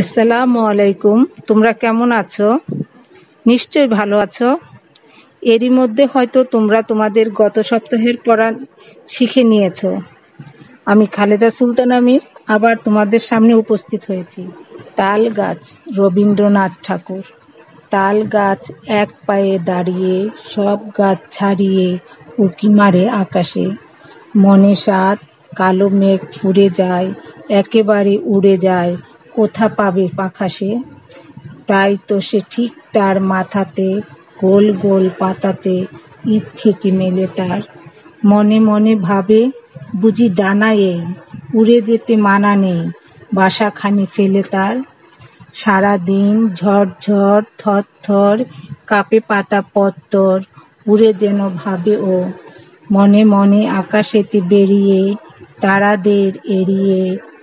আসসালামু আলাইকুম। তোমরা কেমন আছো? নিশ্চয়ই ভালো আছো। এরই মধ্যে হয়তো তোমরা তোমাদের গত সপ্তাহের পড়া শিখে নিয়েছ। আমি খালেদা সুলতানা মিস, আবার তোমাদের সামনে উপস্থিত হয়েছি। তাল গাছ, রবীন্দ্রনাথ ঠাকুর। তাল গাছ এক পায়ে দাঁড়িয়ে, সব গাছ ছাড়িয়ে, উকি মারে আকাশে। মনে সাত কালো মেঘ ফুরে যায়, একেবারে উড়ে যায় কোথা পাবে পাখা সে? তাই তো সে ঠিক তার মাথাতে, গোল গোল পাতাতে ইচ্ছেটি মেলে তার। মনে মনে ভাবে, বুঝি ডানা এই, উড়ে যেতে মানা নেই, বাসাখানি ফেলে তার। সারা দিন ঝড়, থর থর, কাঁপে পাতা পত্তর, উড়ে যেন ভাবে ও। মনে মনে আকাশেতে বেরিয়ে, তারাদের এড়িয়ে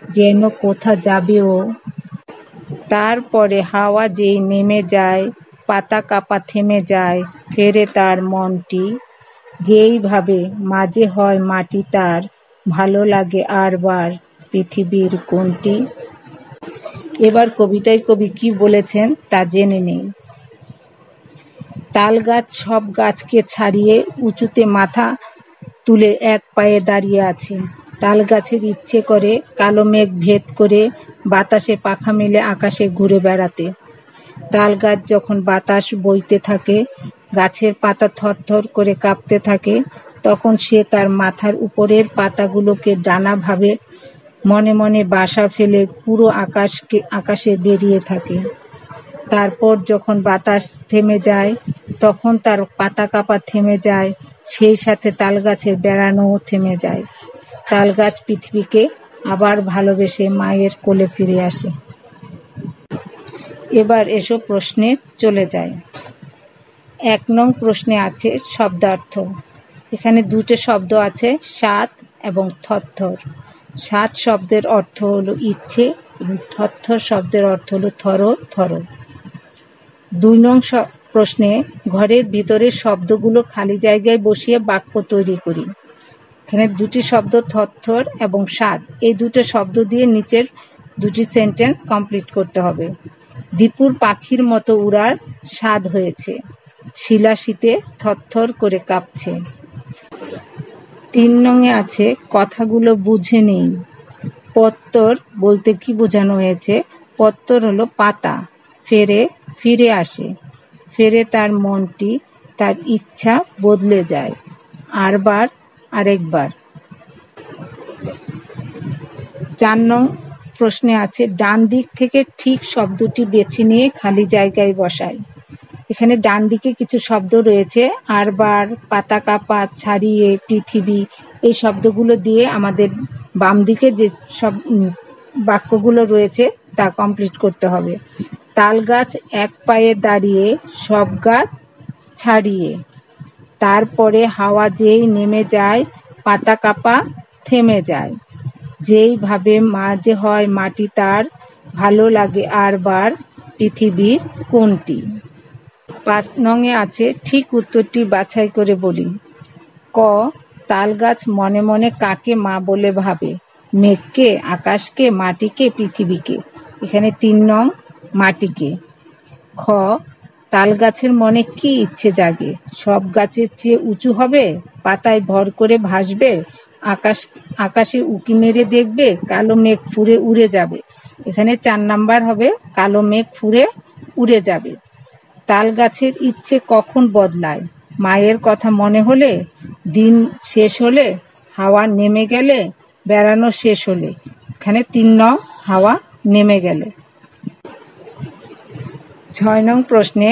যেন কোথা যাবে ও তারপরে হাওয়া যেই নেমে যায়, পাতা কাপা থেমে যায়, ফেরে তার মনটি। যেইভাবে মাঝে হয় মাটি তার, ভালো লাগে আরবার পৃথিবীর কোনটি। এবার কবিতায় কবি কি বলেছেন তা জেনে নেই। তাল গাছ সব গাছকে ছাড়িয়ে উঁচুতে মাথা তুলে এক পায়ে দাঁড়িয়ে আছে। তাল গাছের ইচ্ছে করে কালো মেঘ ভেদ করে বাতাসে পাখা মেলে আকাশে ঘুরে বেড়াতে। তাল গাছ যখন বাতাস বইতে থাকে, গাছের পাতা থরথর করে কাঁপতে থাকে, তখন সে তার মাথার উপরের পাতাগুলোকে ডানা ভাবে মনে মনে বাসা ফেলে পুরো আকাশকে, আকাশে বেরিয়ে থাকে। তারপর যখন বাতাস থেমে যায়, তখন তার পাতা কাপা থেমে যায়, সেই সাথে তাল গাছের বেড়ানোও থেমে যায়। তাল গাছ পৃথিবীকে আবার ভালোবেসে মায়ের কোলে ফিরে আসে। এবার এসব প্রশ্নে চলে যায় এক নং প্রশ্নে আছে শব্দার্থ। এখানে দুটো শব্দ আছে, সাত এবং থরথর। সাত শব্দের অর্থ হলো ইচ্ছে এবং থরথর শব্দের অর্থ হলো থর থর। দুই নং প্রশ্নে ঘরের ভিতরের শব্দগুলো খালি জায়গায় বসিয়ে বাক্য তৈরি করি। এখানে দুটি শব্দ থরথর এবং স্বাদ এই দুটো শব্দ দিয়ে নিচের দুটি সেন্টেন্স কমপ্লিট করতে হবে। দীপুর পাখির মতো উড়ার স্বাদ হয়েছে। শিলা শীতে থরথর করে কাঁপছে। তিন নঙে আছে, কথাগুলো বুঝে নেই। পত্তর বলতে কি বোঝানো হয়েছে? পত্তর হলো পাতা। ফেরে, ফিরে আসে। ফেরে তার মনটি, তার ইচ্ছা বদলে যায়। আরবার আরেকবার। চার নং প্রশ্নে আছে, ডান দিক থেকে ঠিক শব্দটি বেছে নিয়ে খালি জায়গায় বসায় এখানে ডান দিকে কিছু শব্দ রয়েছে, আরবার পাতা কাপা ছাড়িয়ে, পৃথিবী, এই শব্দগুলো দিয়ে আমাদের বাম দিকে যে সব বাক্যগুলো রয়েছে তা কমপ্লিট করতে হবে। তাল গাছ এক পায়ে দাঁড়িয়ে, সব গাছ ছাড়িয়ে। তারপরে হাওয়া যেই নেমে যায়, পাতা কাপা থেমে যায়। যেইভাবে মাঝে হয় মাটি তার, ভালো লাগে আরবার পৃথিবীর কোনটি? পাঁচ নঙে আছে, ঠিক উত্তরটি বাছাই করে বলি। ক তাল গাছ মনে মনে কাকে মা বলে ভাবে? মেঘকে, আকাশকে, মাটিকে, পৃথিবীকে? এখানে তিন নং মাটিকে। খ তাল গাছের মনে কি ইচ্ছে জাগে? সব গাছের চেয়ে উঁচু হবে? পাতায় ভর করে ভাসবে? আকাশ, আকাশে উকি মেরে দেখবে? কালো মেঘ ফুরে উড়ে যাবে। এখানে চার নাম্বার হবে, কালো মেঘ ফুরে উড়ে যাবে। তাল গাছের ইচ্ছে কখন বদলায়? মায়ের কথা মনে হলে? দিন শেষ হলে? হাওয়া নেমে গেলে? বেড়ানো শেষ হলে? এখানে তিন নং হাওয়া নেমে গেলে। ছয় নং প্রশ্নে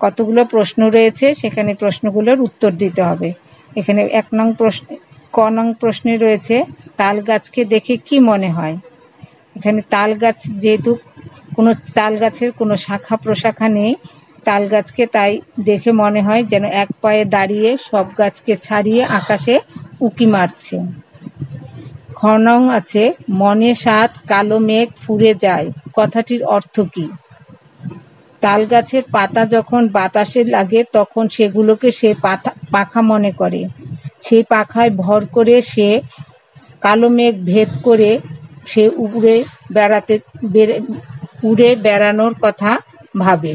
কতগুলো প্রশ্ন রয়েছে, সেখানে প্রশ্নগুলোর উত্তর দিতে হবে। এখানে এক নং প্রশ্ন, ক নং প্রশ্নে রয়েছে, তাল গাছকে দেখে কি মনে হয়? এখানে তাল গাছ যেহেতু কোনো, তাল গাছের কোনো শাখা প্রশাখা নেই, তাল গাছকে তাই দেখে মনে হয় যেন এক পায়ে দাঁড়িয়ে সব গাছকে ছাড়িয়ে আকাশে উকি মারছে। খনং আছে, মনে সাত, কালো মেঘ ফুরে যায়। কথাটির অর্থ কী? তাল গাছের পাতা যখন বাতাসে লাগে, তখন সেগুলোকে সে পাতা পাখা মনে করে। সেই পাখায় ভর করে সে কালো মেঘ ভেদ করে সে উড়ে বেড়াতে, বেড়ে, উড়ে বেড়ানোর কথা ভাবে।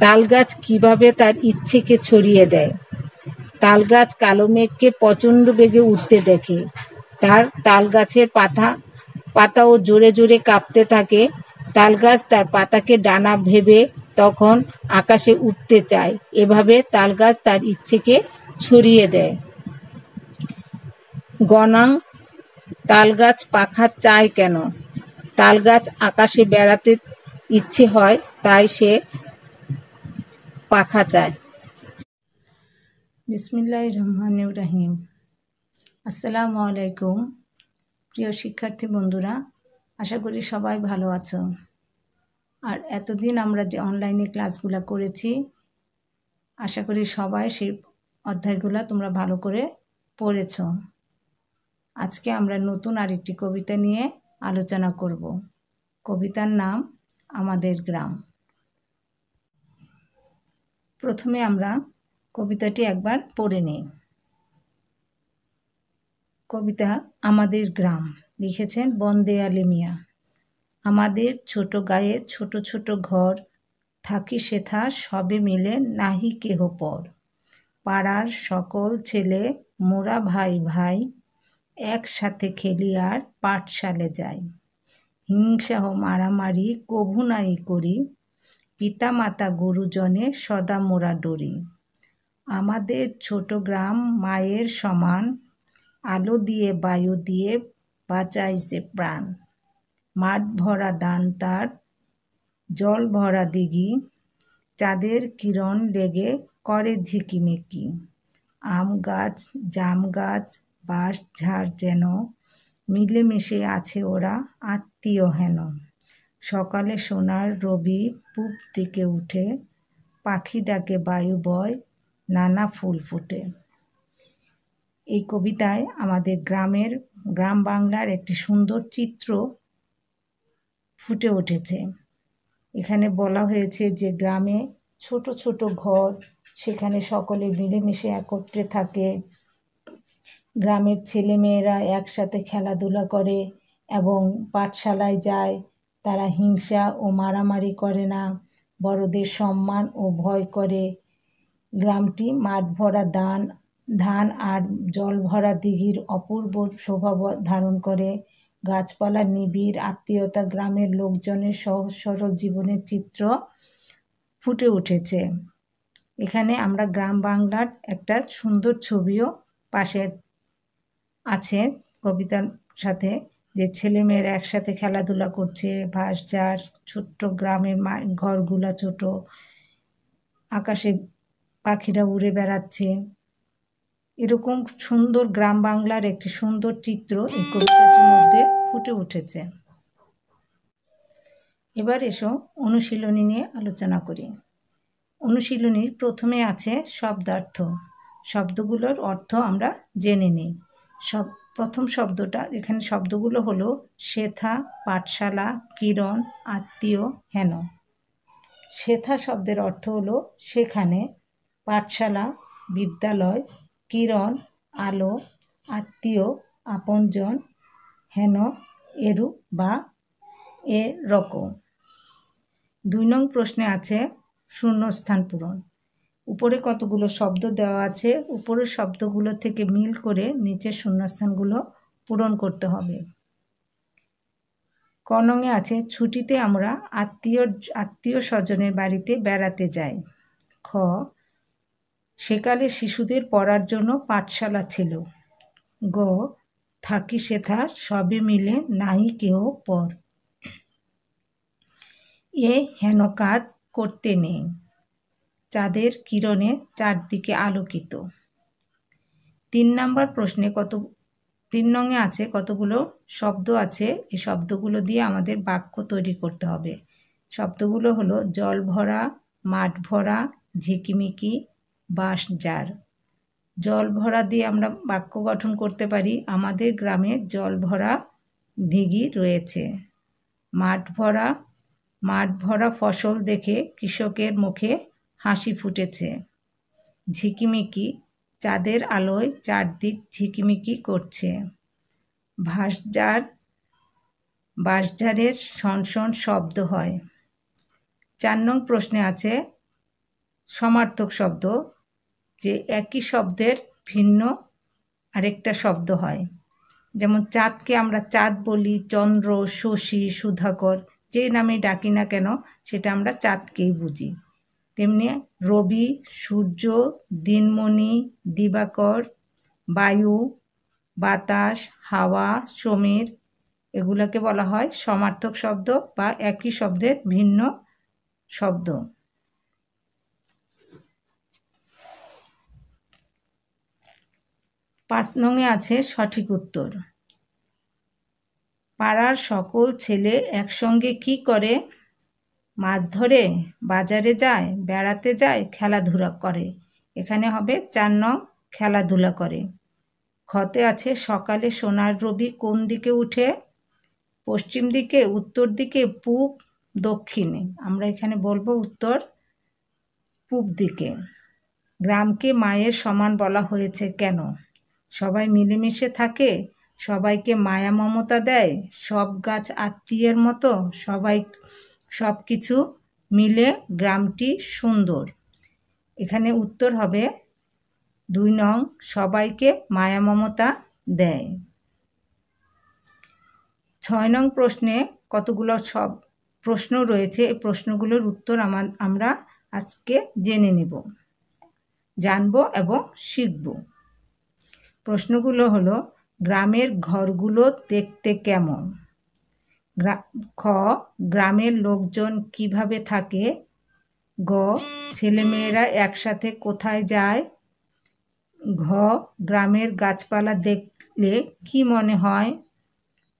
তালগাছ কীভাবে তার ইচ্ছেকে ছড়িয়ে দেয়? তালগাছ কালো মেঘকে প্রচণ্ড বেগে উঠতে দেখে। তার তালগাছের পাতা পাতাও জোরে জোরে কাঁপতে থাকে। তালগাছ তার পাতাকে ডানা ভেবে তখন আকাশে উঠতে চায়। এভাবে তালগাছ তার ইচ্ছেকে ছড়িয়ে দেয়। গণাং তালগাছ পাখা চায় কেন? তালগাছ আকাশে বেড়াতে ইচ্ছে হয়, তাই সে পাখা চায়। বিসমিল্লাহ রহমান রাহিম। আসসালামু আলাইকুম। প্রিয় শিক্ষার্থী বন্ধুরা আশা করি সবাই ভালো আছো। আর এতদিন আমরা যে অনলাইনে ক্লাসগুলো করেছি, আশা করি সবাই সেই অধ্যায়গুলো তোমরা ভালো করে পড়েছ। আজকে আমরা নতুন আরেকটি কবিতা নিয়ে আলোচনা করব। কবিতার নাম আমাদের গ্রাম। প্রথমে আমরা কবিতাটি একবার পড়ে নিই। কবিতা আমাদের গ্রাম। লিখেছেন বন্দে মিয়া। আমাদের ছোট গায়ে ছোট ছোট ঘর, থাকি সেথা সবে মিলে নাহি কেহ পর। পাড়ার সকল ছেলে, মোরা ভাই ভাই, একসাথে খেলি আর পাঠশালে যাই। হিংসা ও মারামারি কভু নাই করি পিতা মাতা গুরুজনে সদা মোরা ডরি। আমাদের ছোট গ্রাম মায়ের সমান আলো দিয়ে, বায়ু দিয়ে বাঁচাইছে প্রাণ। মাঠ ভরা দান তার, জল ভরা দিঘি, চাঁদের কিরণ লেগে করে ঝিকিমিকি। আম গাছ, জাম গাছ, বাঁশ, ঝাড় যেন মিলেমিশে আছে ওরা, আত্মীয় হেন। সকালে সোনার রবি পূব দিকে উঠে, পাখি ডাকে বায়ু বয় নানা ফুল ফুটে। এই কবিতায় আমাদের গ্রামের, গ্রাম বাংলার একটি সুন্দর চিত্র ফুটে উঠেছে। এখানে বলা হয়েছে যে গ্রামে ছোট ছোট ঘর, সেখানে সকলে মিলেমিশে একত্রে থাকে। গ্রামের ছেলেমেয়েরা একসাথে খেলাধুলা করে এবং পাঠশালায় যায়। তারা হিংসা ও মারামারি করে না, বড়দের সম্মান ও ভয় করে। গ্রামটি মাঠ ভরা দান ধান আর জল ভরা দিঘির অপূর্ব শোভা ধারণ করে। গাছপালা, নিবিড় আত্মীয়তা, গ্রামের লোকজনের সহজ সরল জীবনের চিত্র ফুটে উঠেছে। এখানে আমরা গ্রাম বাংলার একটা সুন্দর ছবিও পাশে আছে কবিতার সাথে, যে ছেলেমেয়েরা একসাথে খেলাধুলা করছে ভাস যার ছোট্ট গ্রামের ঘরগুলা ছোট, আকাশে পাখিরা উড়ে বেড়াচ্ছে। এরকম সুন্দর গ্রাম বাংলার একটি সুন্দর চিত্র এই কবিতাটির মধ্যে ফুটে উঠেছে। এবার এসো অনুশীলনী নিয়ে আলোচনা করি। অনুশীলনীর প্রথমে আছে শব্দার্থ। শব্দগুলোর অর্থ আমরা জেনে নিই। সব, প্রথম শব্দটা, এখানে শব্দগুলো হলো শেথা, পাঠশালা, কিরণ, আত্মীয়, হেন। শেথা শব্দের অর্থ হলো সেখানে, পাঠশালা, বিদ্যালয় কিরণ, আলো, আত্মীয়, আপনজন হেন এরু বা এ রকম দুই নং প্রশ্নে আছে শূন্যস্থান পূরণ। উপরে কতগুলো শব্দ দেওয়া আছে? উপরের শব্দগুলো থেকে মিল করে নিচের শূন্যস্থানগুলো পূরণ করতে হবে। কনঙে আছে, ছুটিতে আমরা আত্মীয় আত্মীয় স্বজনের বাড়িতে বেড়াতে যাই। খ সেকালে শিশুদের পড়ার জন্য পাঠশালা ছিল। গ, থাকি সেথা সবে মিলে নাহি কেহ পর। এ হেন কাজ করতে নেই। চাঁদের কিরণে চারদিকে আলোকিত। তিন নাম্বার প্রশ্নে কত, তিন নঙে আছে কতগুলো শব্দ আছে? এই শব্দগুলো দিয়ে আমাদের বাক্য তৈরি করতে হবে। শব্দগুলো হলো জল ভরা, মাঠ ভরা, ঝিকিমিকি বাঁশ জার। জল ভরা দিয়ে আমরা বাক্য গঠন করতে পারি। আমাদের গ্রামে জল ভরা দিঘি রয়েছে। মাঠ ভরা মাঠ ভরা ফসল দেখে কৃষকের মুখে হাসি ফুটেছে। ঝিকিমিকি, চাঁদের আলোয় চারদিক ঝিকিমিকি করছে। ভাসজার বাঁশঝাড়ের শনশন শব্দ হয়। চার নং প্রশ্নে আছে সমার্থক শব্দ, যে একই শব্দের ভিন্ন আরেকটা শব্দ হয়। যেমন চাঁদকে আমরা চাঁদ বলি, চন্দ্র, শশী, সুধাকর, যে নামে ডাকি না কেন, সেটা আমরা চাঁদকেই বুঝি। তেমনি রবি, সূর্য, দিনমণি, দিবাকর, বায়ু, বাতাস, হাওয়া, সমীর, এগুলোকে বলা হয় সমার্থক শব্দ বা একই শব্দের ভিন্ন শব্দ। পাঁচ নঙে আছে সঠিক উত্তর। পাড়ার সকল ছেলে একসঙ্গে কি করে? মাছ ধরে, বাজারে যায়, বেড়াতে যায়, খেলাধুলা করে। এখানে হবে চার নং খেলাধুলা করে। ক্ষতে আছে সকালে সোনার রবি কোন দিকে উঠে? পশ্চিম দিকে, উত্তর দিকে, পূব, দক্ষিণে। আমরা এখানে বলব উত্তর পূব দিকে। গ্রামকে মায়ের সমান বলা হয়েছে কেন? সবাই মিলেমিশে থাকে, সবাইকে মায়া মমতা দেয়, সব গাছ আত্মীয়ের মতো সবাই সব কিছু মিলে গ্রামটি সুন্দর। এখানে উত্তর হবে, দুই নং সবাইকে মায়া মমতা দেয়। ছয় নং প্রশ্নে কতগুলো সব প্রশ্ন রয়েছে, এই প্রশ্নগুলোর উত্তর আমার আমরা আজকে জেনে নেব। জানব এবং শিখব। প্রশ্নগুলো হলো, গ্রামের ঘরগুলো দেখতে কেমন? খ, গ্রামের লোকজন কীভাবে থাকে? গ, ছেলেমেয়েরা একসাথে কোথায় যায়? ঘ, গ্রামের গাছপালা দেখলে কি মনে হয়?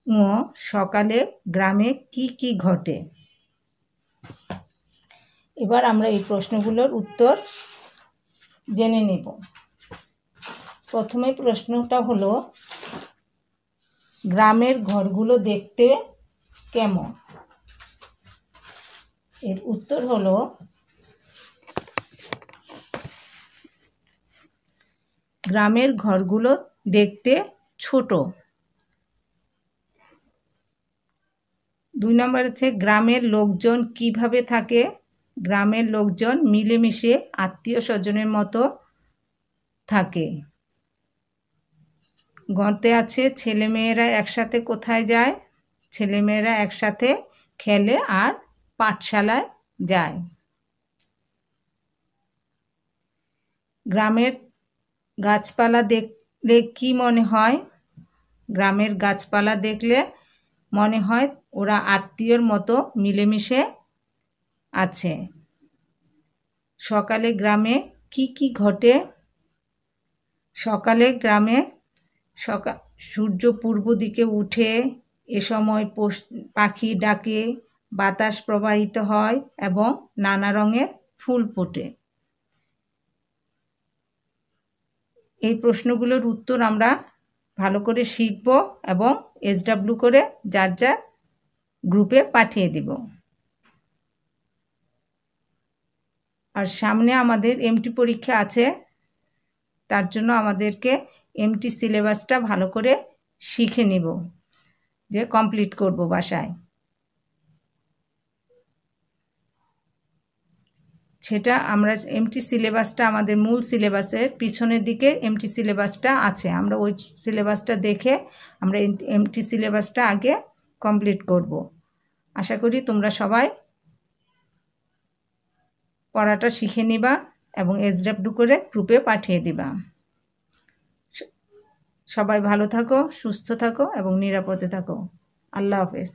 ও সকালে গ্রামে কি কি ঘটে? এবার আমরা এই প্রশ্নগুলোর উত্তর জেনে নেব। প্রথমে প্রশ্নটা হলো, গ্রামের ঘরগুলো দেখতে কেমন? এর উত্তর হলো, গ্রামের ঘরগুলো দেখতে ছোট। দুই নম্বর হচ্ছে, গ্রামের লোকজন কীভাবে থাকে? গ্রামের লোকজন মিলেমিশে আত্মীয় স্বজনের মতো থাকে। গর্তে আছে, ছেলেমেয়েরা একসাথে কোথায় যায়? ছেলেমেয়েরা একসাথে খেলে আর পাঠশালায় যায়। গ্রামের গাছপালা দেখলে কি মনে হয়? গ্রামের গাছপালা দেখলে মনে হয় ওরা আত্মীয়র মতো মিলেমিশে আছে। সকালে গ্রামে কি কি ঘটে? সকালে গ্রামে সকাল সূর্য পূর্ব দিকে উঠে এ সময় পাখি ডাকে, বাতাস প্রবাহিত হয় এবং নানা রঙের ফুল ফোটে। এই প্রশ্নগুলোর উত্তর আমরা ভালো করে শিখব এবং এসডাব্লু করে যার যার গ্রুপে পাঠিয়ে দিব। আর সামনে আমাদের এমটি পরীক্ষা আছে, তার জন্য আমাদেরকে এমটি সিলেবাসটা ভালো করে শিখে নিব, যে কমপ্লিট করব বাসায়। সেটা আমরা এমটি সিলেবাসটা আমাদের মূল সিলেবাসের পিছনের দিকে এমটি সিলেবাসটা আছে। আমরা ওই সিলেবাসটা দেখে আমরা এমটি সিলেবাসটা আগে কমপ্লিট করব। আশা করি তোমরা সবাই পড়াটা শিখে নিবা এবং এসডাব্লু করে গ্রুপে পাঠিয়ে দিবা। সবাই ভালো থাকো সুস্থ থাকো এবং নিরাপদে থাকো। আল্লাহ হাফেজ।